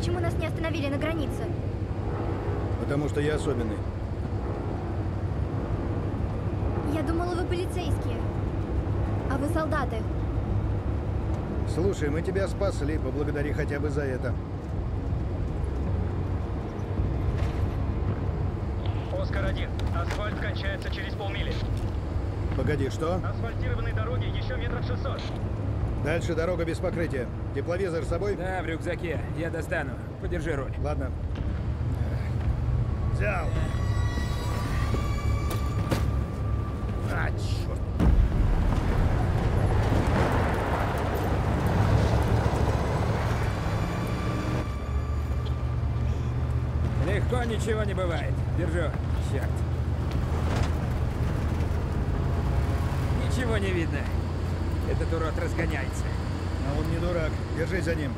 почему нас не остановили на границе? Потому что я особенный. Я думала, вы полицейские. А вы солдаты. Слушай, мы тебя спасли, поблагодари хотя бы за это. Оскар-1. Асфальт кончается через полмили. Погоди, что? Асфальтированной дороги еще метров 600. Дальше дорога без покрытия. Тепловизор с собой? Да, в рюкзаке. Я достану. Подержи руль. Ладно. Взял. А, черт. Легко ничего не бывает. Держу. Черт. Ничего не видно. Этот урод разгоняется. А он не дурак. Держись за ним.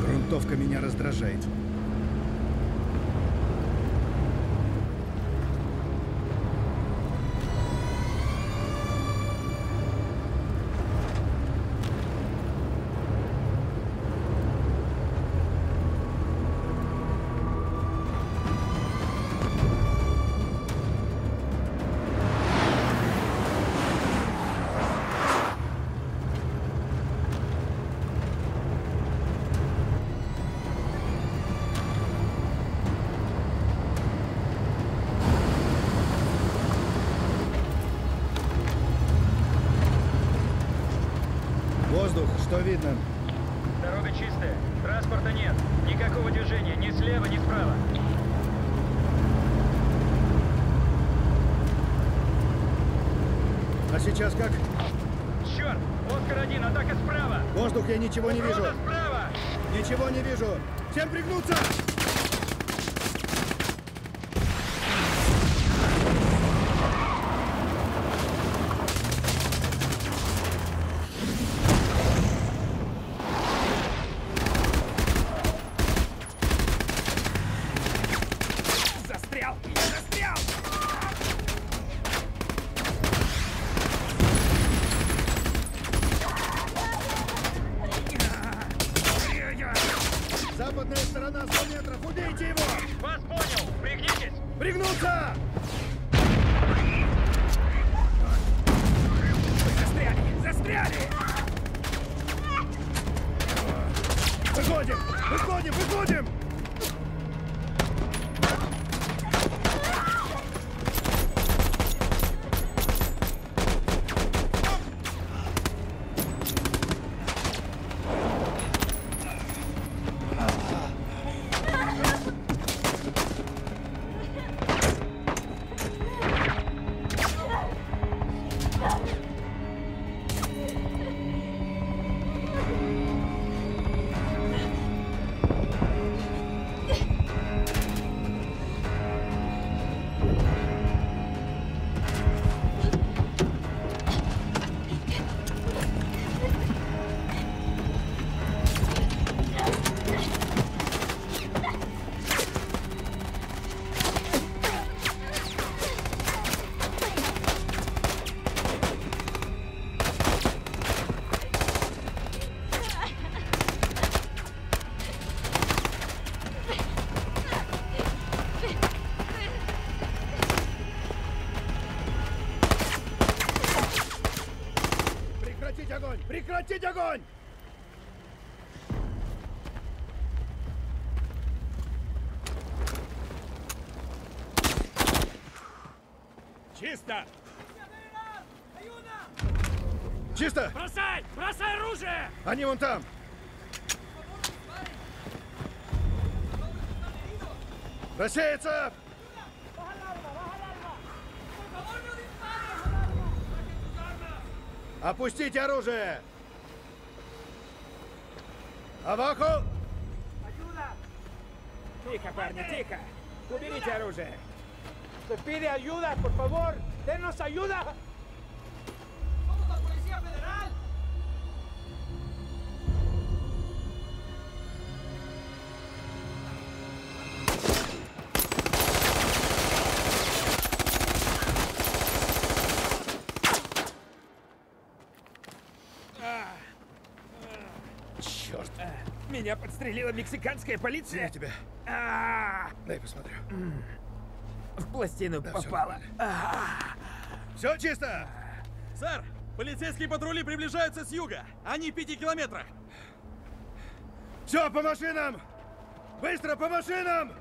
Грунтовка меня раздражает. Воздух, что видно? Дорога чистая. Транспорта нет. Никакого движения ни слева, ни справа. А сейчас как? Черт! Оскар-1, атака справа! Воздух, я ничего не вижу. Справа! Ничего не вижу. Всем пригнуться! Пригнуться! Прекратить огонь! Чисто! Чисто! Бросай! Бросай оружие! Они вон там! Рассеяться! Опустите оружие! Аваху! Тихо, парни, тихо! Уберите оружие! Se pide ayuda, por favor. Denos ayuda. ¡Somos la Policía Federal! Меня подстрелила мексиканская Где полиция. тебя? А, Дай посмотрю. В пластину Да, попала. нормально. Все чисто! Сэр, полицейские патрули приближаются с юга. Они в пяти километрах. Все, по машинам! Быстро, по машинам!